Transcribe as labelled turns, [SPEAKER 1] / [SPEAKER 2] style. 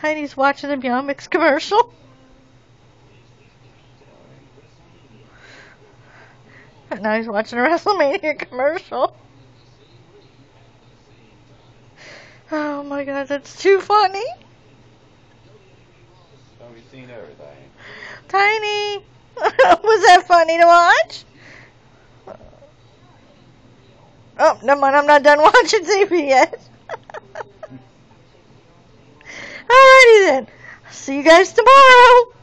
[SPEAKER 1] Tiny's watching the Meow Mix commercial. Now he's watching a WrestleMania commercial. Oh my god, that's too funny.
[SPEAKER 2] So we've seen everything.
[SPEAKER 1] Tiny! Was that funny to watch? Oh, never mind, I'm not done watching TV yet. Alrighty then. See you guys tomorrow.